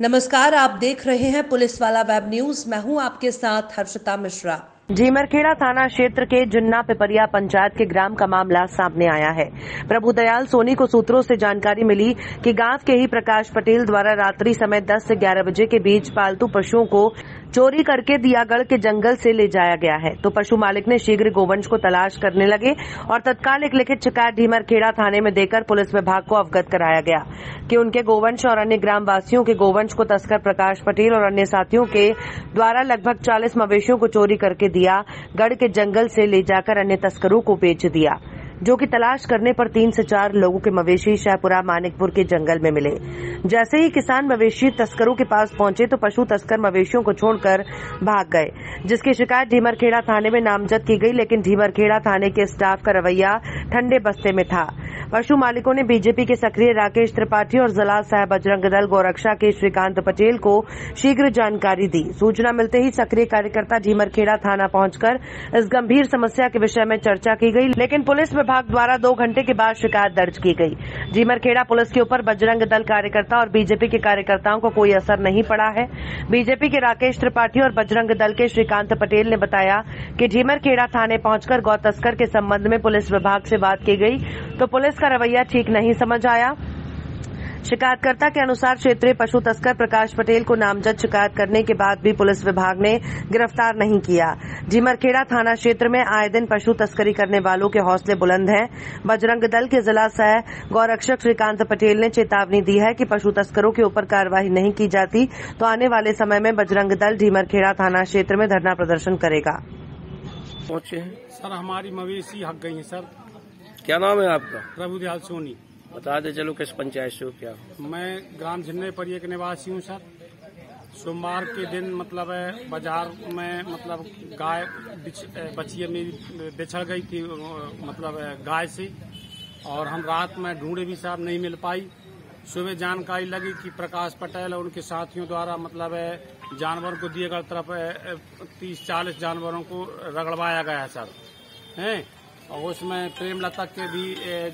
नमस्कार, आप देख रहे हैं पुलिस वाला वेब न्यूज़। मैं हूँ आपके साथ हर्षिता मिश्रा। झीमरखेड़ा थाना क्षेत्र के जुन्ना पिपरिया पंचायत के ग्राम का मामला सामने आया है। प्रभुदयाल सोनी को सूत्रों से जानकारी मिली कि गाँव के ही प्रकाश पटेल द्वारा रात्रि समय 10 से 11 बजे के बीच पालतू पशुओं को चोरी करके दियागढ़ के जंगल से ले जाया गया है। तो पशु मालिक ने शीघ्र गोवंश को तलाश करने लगे और तत्काल एक लिखित शिकायत ढीमरखेड़ा थाने में देकर पुलिस विभाग को अवगत कराया गया कि उनके गोवंश और अन्य ग्राम वासियों के गोवंश को तस्कर प्रकाश पटेल और अन्य साथियों के द्वारा लगभग 40 मवेशियों को चोरी करके दिया, गढ़ के जंगल से ले जाकर अन्य तस्करों को बेच दिया। जो कि तलाश करने पर तीन से चार लोगों के मवेशी शाहपुरा मानिकपुर के जंगल में मिले। जैसे ही किसान मवेशी तस्करों के पास पहुँचे तो पशु तस्कर मवेशियों को छोड़कर भाग गए, जिसकी शिकायत ढीमरखेड़ा थाने में नामजद की गई, लेकिन ढीमरखेड़ा थाने के स्टाफ का रवैया ठंडे बस्ते में था। पशु मालिकों ने बीजेपी के सक्रिय राकेश त्रिपाठी और जिला साहब बजरंग दल गौरक्षा के श्रीकांत पटेल को शीघ्र जानकारी दी। सूचना मिलते ही सक्रिय कार्यकर्ता ढीमरखेड़ा थाना पहुंचकर इस गंभीर समस्या के विषय में चर्चा की गई, लेकिन पुलिस विभाग द्वारा दो घंटे के बाद शिकायत दर्ज की गई। जीमरखेड़ा पुलिस के ऊपर बजरंग दल कार्यकर्ता और बीजेपी के कार्यकर्ताओं को कोई असर नहीं पड़ा है। बीजेपी के राकेश त्रिपाठी और बजरंग दल के श्रीकांत पटेल ने बताया कि झीमरखेड़ा थाने पहुंचकर गौ तस्कर के संबंध में पुलिस विभाग से बात की गई तो पुलिस का रवैया ठीक नहीं समझ आया। शिकायतकर्ता के अनुसार क्षेत्रीय पशु तस्कर प्रकाश पटेल को नामजद शिकायत करने के बाद भी पुलिस विभाग ने गिरफ़्तार नहीं किया। झीमरखेड़ा थाना क्षेत्र में आए दिन पशु तस्करी करने वालों के हौसले बुलंद हैं। बजरंग दल के जिला सह गौरक्षक श्रीकांत पटेल ने चेतावनी दी है कि पशु तस्करों के ऊपर कार्रवाई नहीं की जाती तो आने वाले समय में बजरंग दल ढीमरखेड़ा थाना क्षेत्र में धरना प्रदर्शन करेगा। पहुँचे हैं। सर हमारी मवेशी हक गई है सर। क्या नाम है आपका? प्रभुदयाल सोनी। बता दे, चलो किस पंचायत से हो, क्या मैं ग्राम झिन्ने पर एक निवासी हूँ, सर। सोमवार के दिन मतलब बाज़ार में मतलब गाय बछिए मेरी बिछड़ गई थी मतलब गाय से। और हम रात में ढूंढे भी साहब नहीं मिल पाई। सुबह जानकारी लगी कि प्रकाश पटेल और उनके साथियों द्वारा मतलब है जानवर को दिए गए तरफ़ तीस चालीस जानवरों को रगड़वाया गया सर। हैं? और उसमें प्रेमलता के भी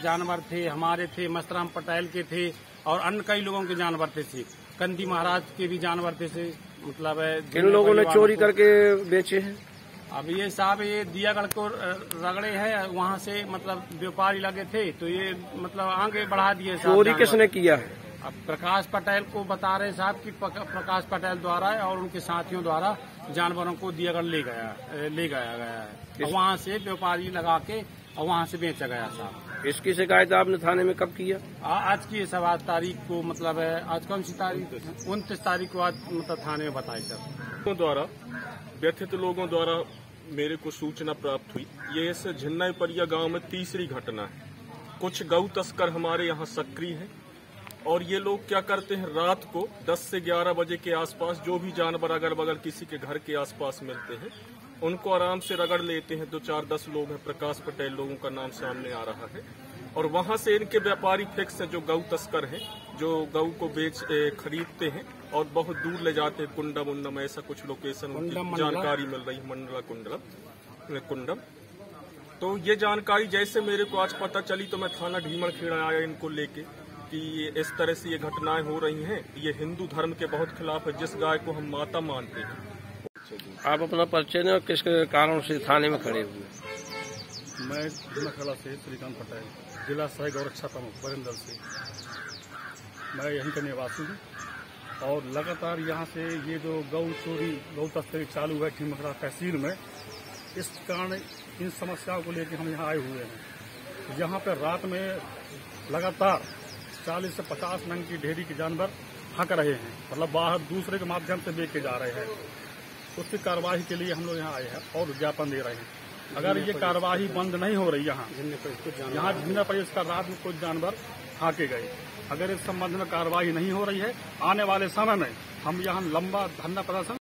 जानवर थे हमारे थे मस्तराम पटेल के थे और अन्य कई लोगों के जानवर थे थे। कंदी महाराज के भी जानवर थे से मतलब किन लोगों ने चोरी करके बेचे हैं? अब ये साहब ये दियागढ़ को रगड़े हैं वहाँ से मतलब व्यापारी लगे थे तो ये मतलब आगे बढ़ा दिए चोरी किसने किया है? अब प्रकाश पटेल को बता रहे साहब कि प्रकाश पटेल द्वारा और उनके साथियों द्वारा जानवरों को दियागढ़ ले गया ले गया गया है। वहाँ से व्यापारी लगा के और वहाँ से बेचा गया साहब। इसकी शिकायत आपने थाने में कब किया आ- आज की सब आज तारीख को मतलब है आज कौन सी तारीख? उनतीस तारीख को आज मतलब थाने में बताई सर द्वारा व्यथित लोगों द्वारा मेरे को सूचना प्राप्त हुई। ये इस झिन्नई परिया गाँव में तीसरी घटना है। कुछ गऊ तस्कर हमारे यहाँ सक्रिय हैं। और ये लोग क्या करते हैं? रात को 10 से 11 बजे के आसपास जो भी जानवर अगल बगल किसी के घर के आसपास मिलते हैं उनको आराम से रगड़ लेते हैं। दो चार दस लोग हैं। प्रकाश पटेल लोगों का नाम सामने आ रहा है। और वहाँ से इनके व्यापारी फिक्स हैं जो गऊ तस्कर हैं जो गऊ को बेच खरीदते हैं और बहुत दूर ले जाते हैं। कुंडम उन्डम ऐसा कुछ लोकेशन उनकी जानकारी मिल रही है मंडला कुंडलम कुंडम। तो ये जानकारी जैसे मेरे को आज पता चली तो मैं थाना ढीमड़ खेड़ा आया इनको लेके। कि ये इस तरह से ये घटनाएँ हो रही हैं ये हिंदू धर्म के बहुत खिलाफ है जिस गाय को हम माता मानते हैं। आप अपना परिचय दें और किस कारण से थाने में खड़े हुए मैं खड़ा से श्रीकांत पटेल जिला सह गौरक्षा प्रमुख बरिंदर से मैं यहीं का निवासी हूँ और लगातार यहाँ से ये जो गौ चोरी गौ तस्करी चालू है ठीमकड़ा तहसील में इस कारण इन समस्याओं को लेकर हम यहाँ आए हुए हैं। यहाँ पर रात में लगातार 40 से 50 नंग की ढेरी के जानवर हक रहे हैं। मतलब बाहर दूसरे के माध्यम से बेच के जा रहे हैं। उसकी कार्यवाही के लिए हम लोग यहाँ आए हैं और ज्ञापन दे रहे हैं। अगर ये कार्यवाही बंद नहीं हो रही यहाँ यहाँ जिन्ना पर इसका रात में कुछ जानवर हाके गए। अगर इस संबंध में कार्यवाही नहीं हो रही है, आने वाले समय में हम यहाँ लंबा धरना प्रदर्शन